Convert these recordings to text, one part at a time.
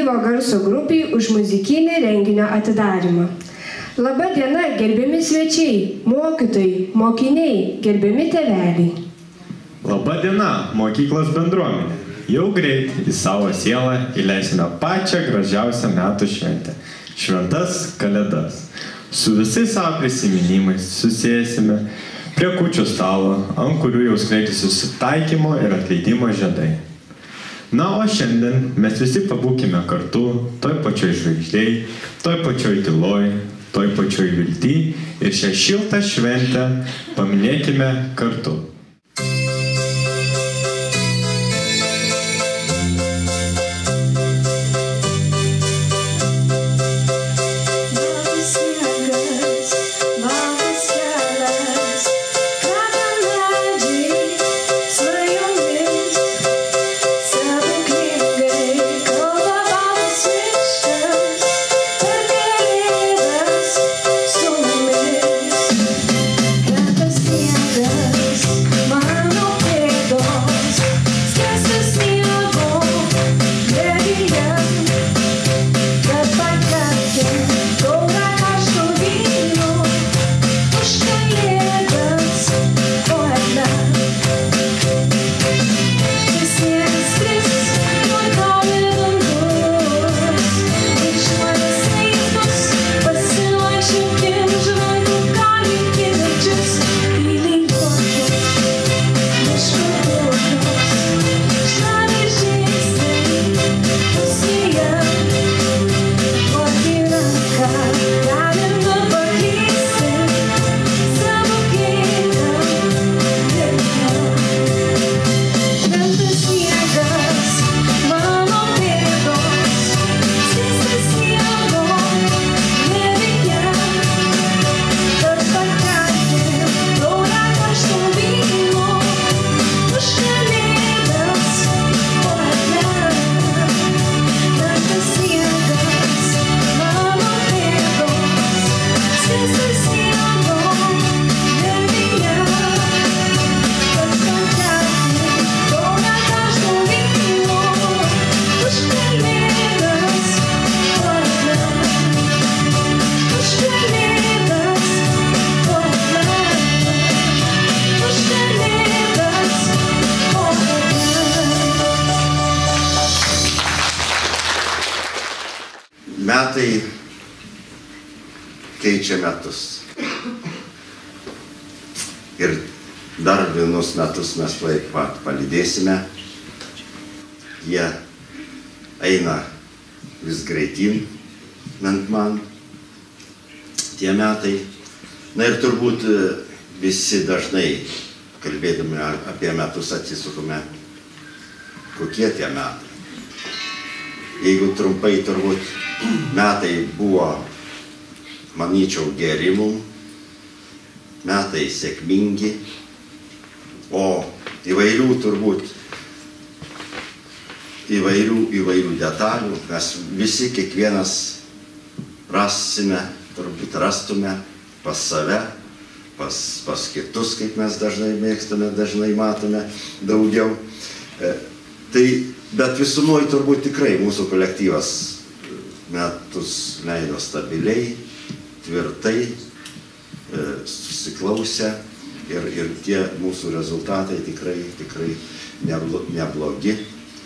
gyvo garso grupiai už muzikinį renginio atidarimą. Labą dieną, gerbiami svečiai, mokytojai, mokiniai, gerbiami teveliai. Labą dieną, mokyklos bendruomenė. Jau greit į savo sielą įleisime pačią gražiausią metų šventę - šventas kalėdas. Su visais savo prisiminimais susėsime prie kučių stalo, ant kurių jau skleidžiasi susitaikymo ir atleidimo žiedai. Na, o šiandien mes visi pabūkime kartu, toj pačioj žvaigždėj, toj pačioj tyloj, toj pačioj vilty ir šią šiltą šventę paminėkime kartu. Keičia metus. Ir dar vienus metus mes tuoj pat palydėsime. Jie eina vis greitin, ant man tie metai. Na ir turbūt e, visi dažnai, kalbėdami apie metus, atsisukome, kokie tie metai. Jeigu trumpai turbūt metai buvo, manyčiau, geri mum, metai sėkmingi, o įvairių turbūt, įvairių, įvairių detalių mes visi kiekvienas rasime, turbūt rastume pas save, pas, pas kitus, kaip mes dažnai mėgstame, dažnai matome daugiau. E, tai, bet visumoje turbūt tikrai mūsų kolektyvas metus leido stabiliai, tvirtai, e, susiklausę ir, ir tie mūsų rezultatai tikrai, tikrai neblo- neblogi.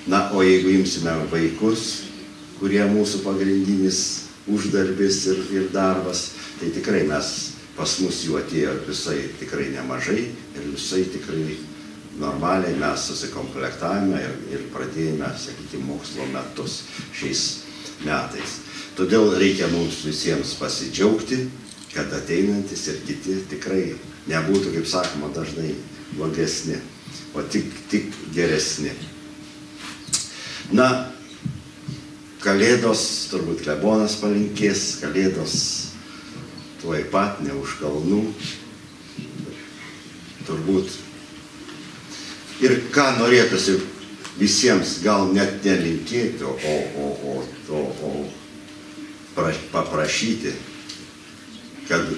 Na, o jeigu imsime vaikus, kurie mūsų pagrindinis uždarbis ir, ir darbas, tai tikrai mes pas mus jų atėjo visai tikrai nemažai ir visai tikrai normaliai mes susikomplektavome ir, ir pradėjome, sakykime, mokslo metus šiais metais. Todėl reikia mums visiems pasidžiaugti, kad ateinantis ir kiti tikrai nebūtų, kaip sakoma, dažnai blogesni, o tik, tik geresni. Na, Kalėdos, turbūt klebonas palinkės, Kalėdos tuoj pat, ne už kalnų. Turbūt. Ir ką norėtųsi visiems gal net nelinkėti, o, o, o, o, o pra, paprašyti, kad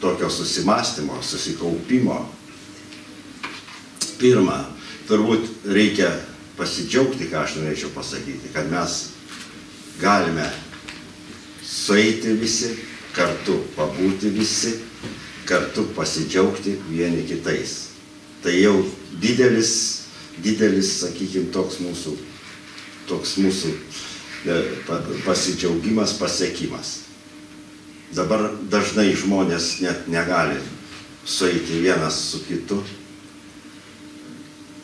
tokio susimastymo, susikaupimo, pirmą, turbūt reikia pasidžiaugti, ką aš norėčiau pasakyti, kad mes galime sueiti visi, kartu pabūti visi, kartu pasidžiaugti vieni kitais. Tai jau didelis, didelis, sakykime, toks mūsų, toks mūsų e, pa- pasidžiaugimas, pasiekimas. Dabar dažnai žmonės net negali sueiti vienas su kitu,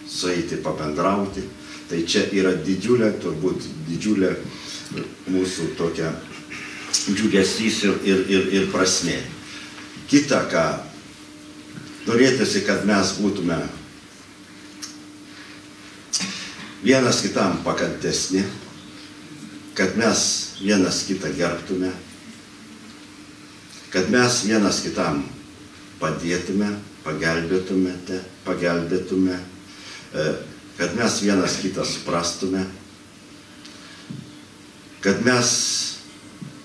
sueiti pabendrauti. Tai čia yra didžiulė, turbūt didžiulė mūsų tokia džiugesys ir, ir, ir, ir prasmė. Kita, ką norėtųsi, kad mes būtume vienas kitam pakantesni, kad mes vienas kitą gerbtume, kad mes vienas kitam padėtume, pagelbėtumėte, pagelbėtume, e, kad mes vienas kitą suprastume, kad mes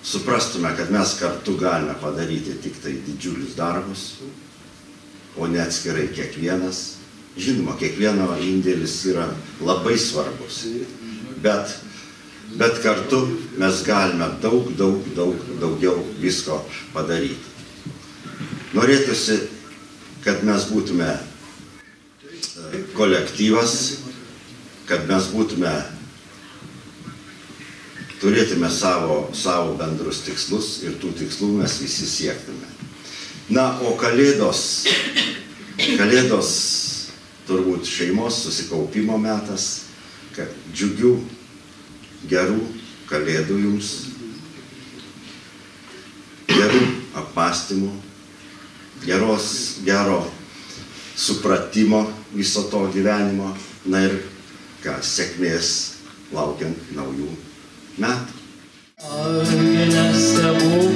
suprastume, kad mes kartu galime padaryti tik tai didžiulius darbus, o ne atskirai kiekvienas. Žinoma, kiekvieno indėlis yra labai svarbus, bet, bet kartu mes galime daug, daug, daug daugiau visko padaryti. Norėtųsi, kad mes būtume e, kolektyvas, kad mes būtume turėtume savo, savo bendrus tikslus ir tų tikslų mes visi siektume. Na, o kalėdos, kalėdos turbūt šeimos susikaupimo metas, kad džiugių, gerų kalėdų jums, gerų apmąstymų, geros, gero supratimo viso to gyvenimo, na ir ką, sėkmės laukiant naujų metų. Argi nestebuklas,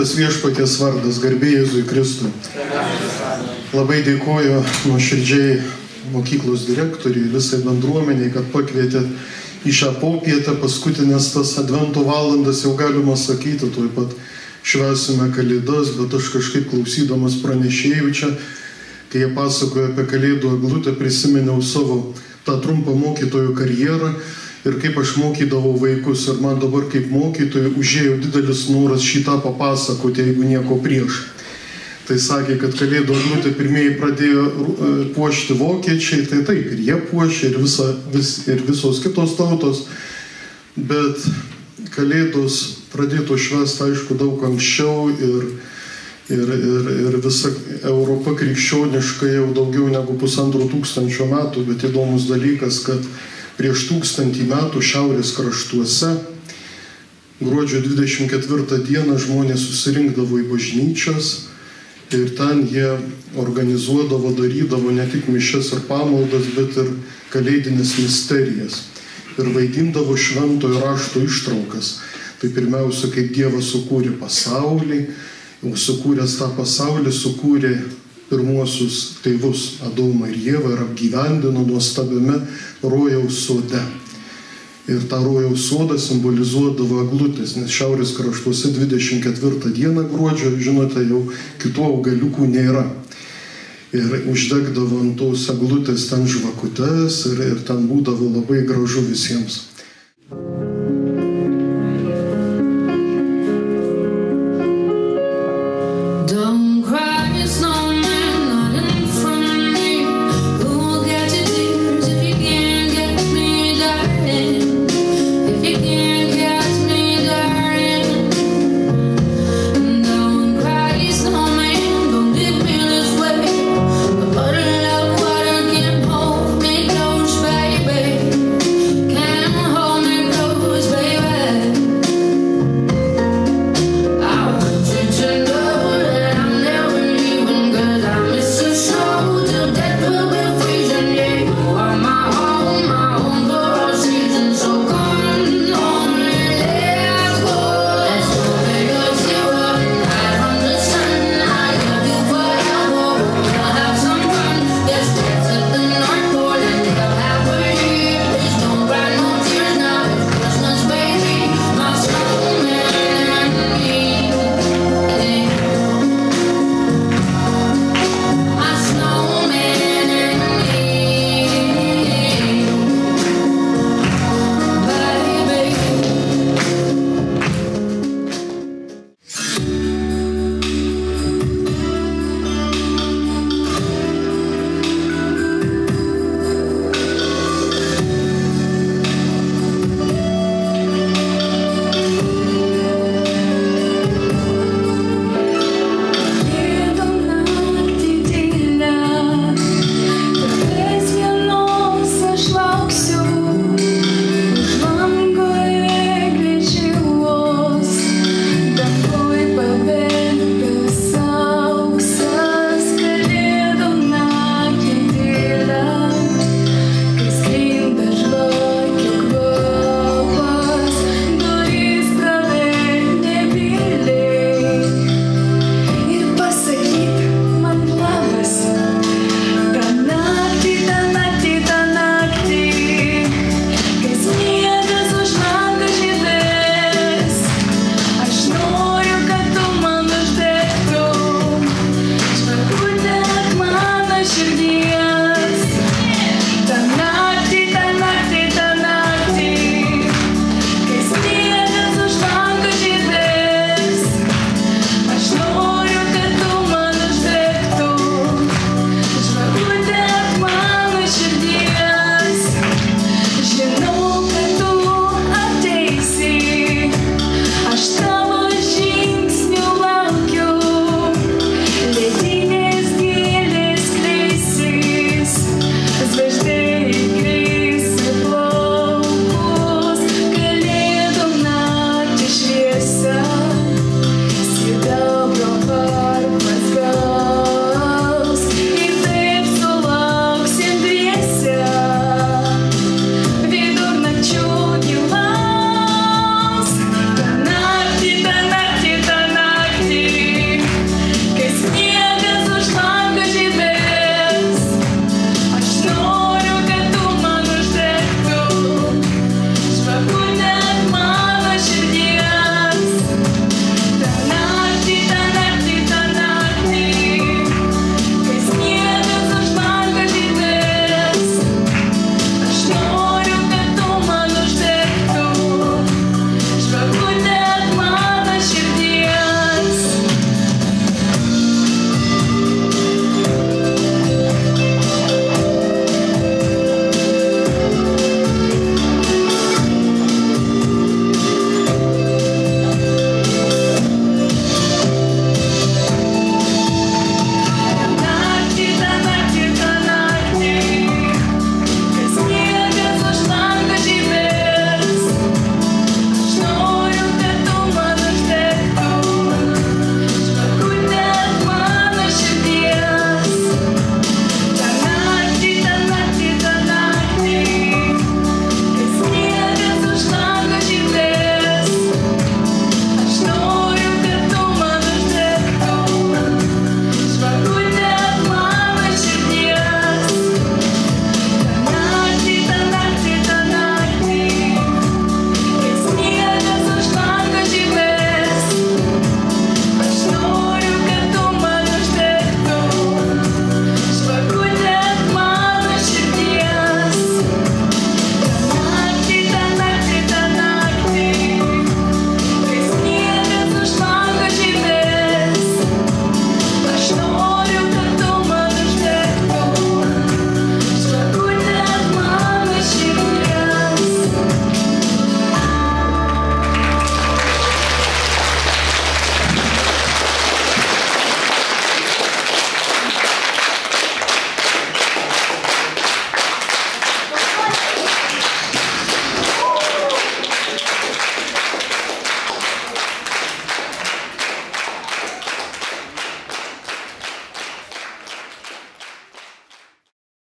Pašlovintas viešpatės vardas, garbė Jėzui Kristui. Labai dėkoju nuoširdžiai mokyklos direktoriui, visai bendruomeniai, kad pakvietėt į šią popietę, paskutinės tas advento valandas jau galima sakyti, tuoj pat švesime kalėdas, bet aš kažkaip klausydamas pranešėjų čia, kai jie pasakojo apie kalėdų eglutę, prisiminiau savo tą trumpą mokytojų karjerą ir kaip aš mokydavau vaikus ir man dabar kaip mokytojui užėjo didelis noras šitą papasakoti, jeigu nieko prieš. Tai sakė, kad kalėdų eglutę pirmieji pradėjo e, puošti vokiečiai, tai taip, ir jie puošė, ir, visa, vis, ir visos kitos tautos, bet kalėdos pradėtų švęsti, aišku, daug anksčiau ir, ir, ir, ir visa Europa krikščioniška jau daugiau negu pusantro tūkstančio metų, bet įdomus dalykas, kad prieš tūkstantį metų šiaurės kraštuose gruodžio 24 dieną žmonės susirinkdavo į bažnyčias ir ten jie organizuodavo, darydavo ne tik mišes ir pamaldas, bet ir kalėdinės misterijas ir vaidindavo šventojo rašto ištraukas. Tai pirmiausia, kaip Dievas sukūrė pasaulį, sukūręs tą pasaulį, sukūrė pirmuosius tėvus Adomą ir Jėvą ir apgyvendino nuostabiame rojaus sode. Ir tą rojaus sodą simbolizuodavo eglutės, nes šiaurės kraštuose 24 dieną gruodžio, žinote, jau kitų augaliukų nėra. Ir uždegdavo ant tos eglutės ten žvakutes ir, ir ten būdavo labai gražu visiems.